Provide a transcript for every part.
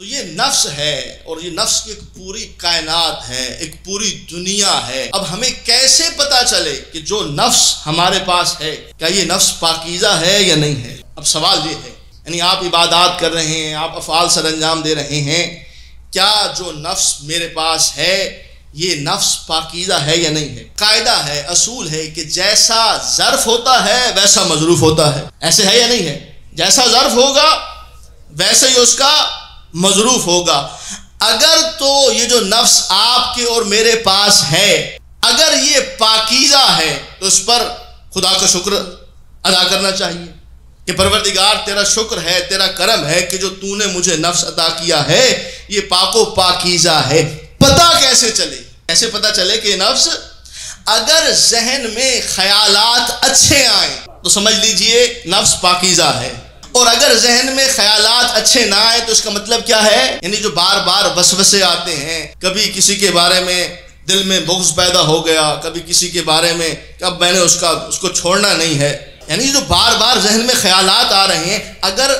तो ये नफ्स है और ये नफ्स की एक पूरी कायनात है, एक पूरी दुनिया है। अब हमें कैसे पता चले कि जो नफ्स हमारे पास है, क्या ये नफ्स पाकिज़ा है या नहीं है? अब सवाल ये है, यानी आप इबादत कर रहे हैं, आप अफ़ाल सर अंजाम दे रहे हैं, क्या जो नफ्स मेरे पास है, ये नफ्स पाकिज़ा है या नहीं है? कायदा है, असूल है कि जैसा ज़र्फ होता है, वैसा मजरूफ होता है। ऐसे है या नहीं है? जैसा ज़र्फ होगा, वैसे ही उसका मजरूफ होगा। अगर तो ये जो नफ्स आपके और मेरे पास है, अगर ये पाकिज़ा है तो उस पर खुदा का शुक्र अदा करना चाहिए कि परवरदिगार, तेरा शुक्र है, तेरा करम है कि जो तूने मुझे नफ्स अदा किया है, ये पाको पाकिज़ा है। पता कैसे चले? कैसे पता चले कि नफ्स? अगर जहन में ख्यालात अच्छे आए तो समझ लीजिए नफ्स पाकिज़ा है। और अगर जहन में ख्यालात अच्छे ना आए तो इसका मतलब क्या है? यानी जो बार बार वसवसे आते हैं, कभी किसी के बारे में दिल में बुग्ज पैदा हो गया, कभी किसी के बारे में अब मैंने उसका, उसको छोड़ना नहीं है। यानी जो बार बार जहन में ख्यालात आ रहे हैं, अगर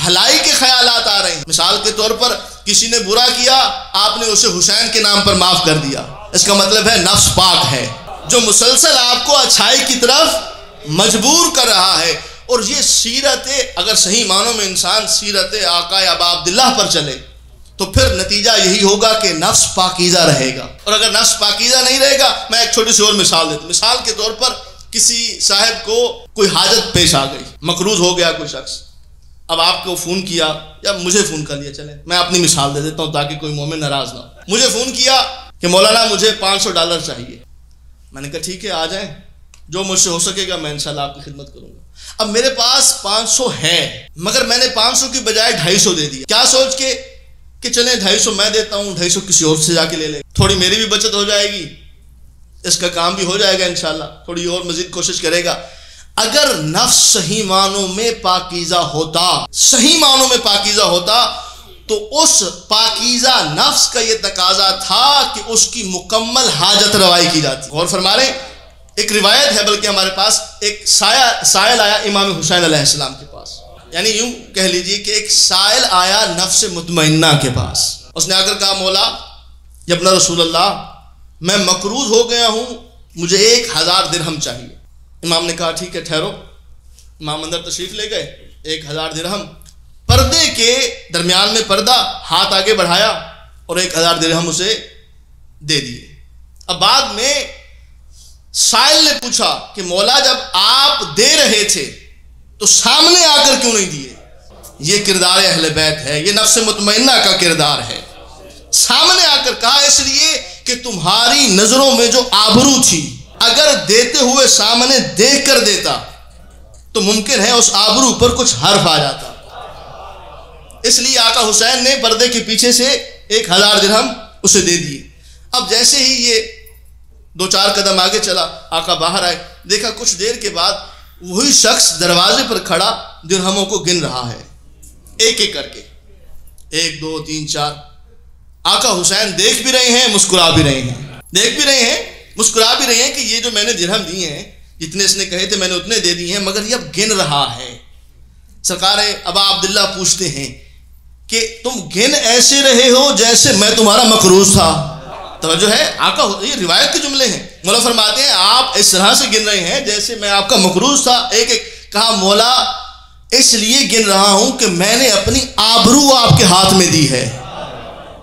भलाई के ख्याल आ रहे हैं, मिसाल के तौर पर किसी ने बुरा किया, आपने उसे हुसैन के नाम पर माफ़ कर दिया। इसका मतलब है नफ्स पाक है। जो मुसलसल आपको अच्छाई की तरफ़ मजबूर कर रहा है और ये सीरत, अगर सही मानों में इंसान सीरत, आका अबाब्दिल्ला पर चले तो फिर नतीजा यही होगा कि नफ्स पाकिज़ा रहेगा। और अगर नफ्स पाकिज़ा नहीं रहेगा, मैं एक छोटी सी और मिसाल देता मिसाल के तौर पर किसी साहब को कोई हाजत पेश आ गई, मकरूज हो गया कोई शख्स। अब आपको फ़ोन किया या मुझे फ़ोन कर लिया, चले, मैं अपनी मिसाल दे देता हूँ ताकि कोई मोमिन नाराज़ ना हो। मुझे फ़ोन किया कि मौलाना, मुझे पाँच सौ डॉलर चाहिए। मैंने कहा, ठीक है, आ जाए। जो मुझसे हो सकेगा, मैं इंशाल्लाह आपकी खिदमत करूँगा। अब मेरे पास 500 है, मगर मैंने 500 की बजाय 250 दे दिया। क्या सोच के, कि चले 250 मैं देता हूँ 250 किसी और से जाके ले ले। थोड़ी मेरी भी बचत हो जाएगी। इसका काम भी हो जाएगा इनशाला थोड़ी और मजीद कोशिश करेगा। अगर नफ्स सही मानों में पाकिजा होता, सही मानों में पाकिजा होता तो उस पाकिजा नफ्स का यह तकाजा था कि उसकी मुकम्मल हाजत रवाई की जाती। और फरमा रहे एक रिवायत है, बल्कि हमारे पास एक साया, सायल आया इमाम हुसैन अलैहिस्सलाम के पास। यानी यूँ कह लीजिए कि एक सायल आया नफ्स मुतमना के पास। उसने आकर कहा, मौला अपना रसूल अल्लाह मैं मकरूज हो गया हूँ, मुझे एक हज़ार दिरहम चाहिए। इमाम ने कहा, ठीक है, ठहरो। इमाम अंदर तशरीफ़ ले गए, एक हज़ार दिरहम। पर्दे के दरमियान में पर्दा हाथ आगे बढ़ाया और एक हज़ार दिरहम उसे दे दिए। अब बाद में साइल ने पूछा कि मौला, जब आप दे रहे थे तो सामने आकर क्यों नहीं दिए? ये किरदार अहल बैत है, ये नफ्स मुतमना का किरदार है। सामने आकर कहा, इसलिए कि तुम्हारी नज़रों में जो आबरू थी, अगर देते हुए सामने देख कर देता तो मुमकिन है उस आबरू पर कुछ हर्फ आ जाता। इसलिए आका हुसैन ने पर्दे के पीछे से एक हज़ार दिरहम उसे दे दिए। अब जैसे ही ये दो चार कदम आगे चला, आका बाहर आए। देखा कुछ देर के बाद वही शख्स दरवाजे पर खड़ा, दिरहमों को गिन रहा है। एक एक करके। एक, दो, तीन, चार। आका हुसैन देख भी रहे हैं, मुस्कुरा भी रहे हैं। देख भी रहे हैं, मुस्कुरा भी रहे हैं कि ये जो मैंने दिरहम दिए हैं, जितने इसने कहे थे मैंने उतने दे दिए हैं, मगर ये अब गिन रहा है। सरकार, अबा अब्दुल्ला पूछते हैं कि तुम गिन ऐसे रहे हो जैसे मैं तुम्हारा मकरूज था। तो है आका ये रिवायत के जुमले हैं। मौला फरमाते हैं, आप इस तरह से गिन रहे हैं जैसे मैं आपका मकरूज था एक एक कहा, मौला, इसलिए गिन रहा हूँ कि मैंने अपनी आबरू आपके हाथ में दी है।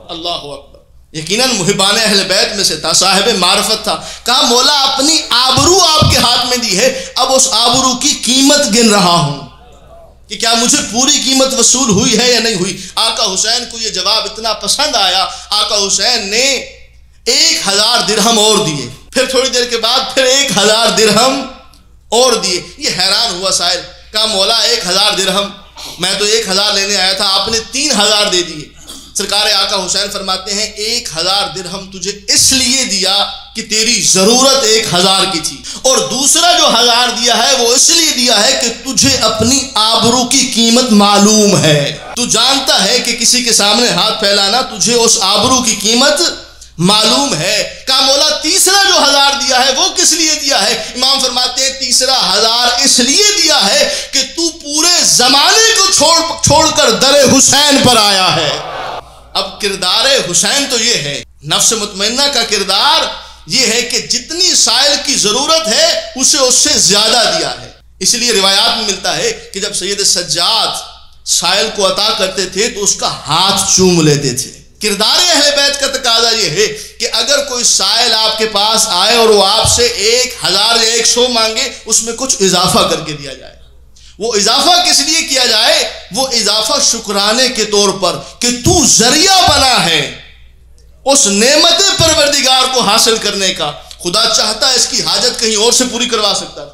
अल्लाह अकबर। यकीनन मुहिबान अहल बैत में से था, साहिब मार्फत था। कहा, मौला, अपनी आबरू आपके हाथ में दी है, अब उस आबरू की कीमत गिन रहा हूँ। कि क्या मुझे पूरी कीमत वसूल हुई है या नहीं हुई? आका हुसैन को यह जवाब इतना पसंद आया। आका हुसैन ने एक हज़ार दिरहम और दिए। फिर थोड़ी देर के बाद फिर एक हज़ार दिरहम और दिए। ये हैरान हुआ शायद कहा, मौला, एक हज़ार दिरहम, मैं तो एक हज़ार लेने आया था, आपने तीन हज़ार दे दिए। सरकार आका हुसैन फरमाते हैं, एक हज़ार दिरहम तुझे इसलिए दिया कि तेरी ज़रूरत एक हज़ार की थी। और दूसरा जो हज़ार दिया है, वो इसलिए दिया है कि तुझे अपनी आबरू की कीमत मालूम है। तू जानता है कि किसी के सामने हाथ फैलाना तुझे उस आबरू की कीमत मालूम है का मौला तीसरा जो हज़ार दिया है, वो किस लिए दिया है? इमाम फरमाते हैं, तीसरा हज़ार इसलिए दिया है कि तू पूरे जमाने को छोड़, छोड़कर दर हुसैन पर आया है। अब किरदार हुसैन तो ये है, नफ्स मुतमना का किरदार ये है कि जितनी साइल की ज़रूरत है, उसे उससे ज़्यादा दिया है। इसलिए रिवायात में मिलता है कि जब सैयद सज्जाद साइल को अता करते थे तो उसका हाथ चूम लेते थे। किरदार अहल बैत का तकाजा ये है कि अगर कोई साइल आपके पास आए और वो आपसे एक हज़ार या एक सौ मांगे, उसमें कुछ इजाफा करके दिया जाए। वो इजाफा किस लिए किया जाए? वो इजाफा शुक्राने के तौर पर कि तू ज़रिया बना है उस नेमत परवरदिगार को हासिल करने का। खुदा चाहता है इसकी हाजत कहीं और से पूरी करवा सकता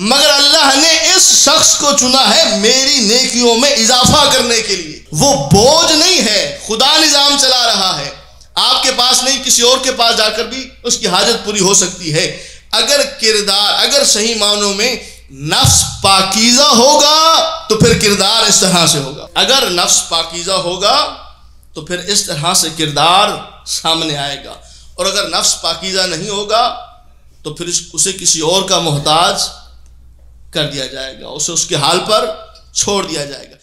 मगर अल्लाह ने इस शख्स को चुना है मेरी नेकियों में इजाफा करने के लिए। वो बोझ नहीं है, खुदा निज़ाम चला रहा है। आपके पास नहीं, किसी और के पास जाकर भी उसकी हाजत पूरी हो सकती है। अगर किरदार, अगर सही मानों में नफ्स पाकिजा होगा तो फिर किरदार इस तरह से होगा। अगर नफ्स पाकिजा होगा तो फिर इस तरह से किरदार सामने आएगा। और अगर नफ्स पाकिजा नहीं होगा तो फिर उसे किसी और का मोहताज कर दिया जाएगा, उसे उसके हाल पर छोड़ दिया जाएगा।